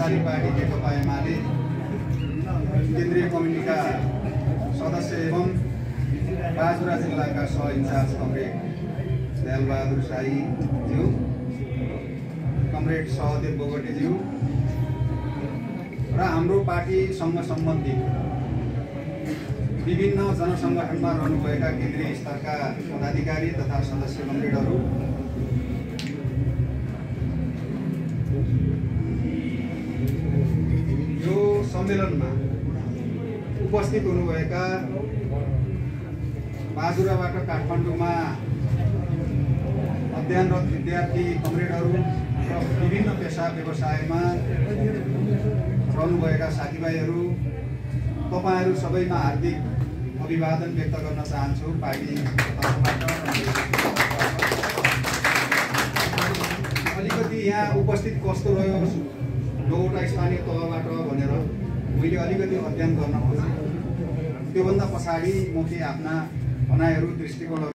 Party नेकपा एमाले केन्द्रीय कमिटीका सदस्य एवं बाजुरा जिल्लाका सह इन्चार्ज कमरेड दयालबहादुर साईज्यू कमरेड सहदेव बोगटेज्यू र हाम्रो पार्टीसँग सम्बन्धित विभिन्न जनसङ्गठनमा रहनुभएका केन्द्रीय स्तरका पदाधिकारी तथा सदस्य कमरेडहरू सम्मेलनमा उपस्थित हुनुभएका बाजुराबाट काठमाडौँमा अध्ययनरत विद्यार्थी कमरेडहरू र विभिन्न पेसा व्यवसायमा रहनुभएका साथीभाइहरू तपाईँहरू सबैमा हार्दिक अभिवादन व्यक्त गर्न चाहन्छु। पार्टी अलिकति यहाँ उपस्थित कस्तो रह्यो? एउटा स्थानीय तहबाट मैले अलिकति अध्ययन गर्न खोजेँ। त्योभन्दा पछाडि म केही आफ्ना भनाइहरू दृष्टिकोणहरू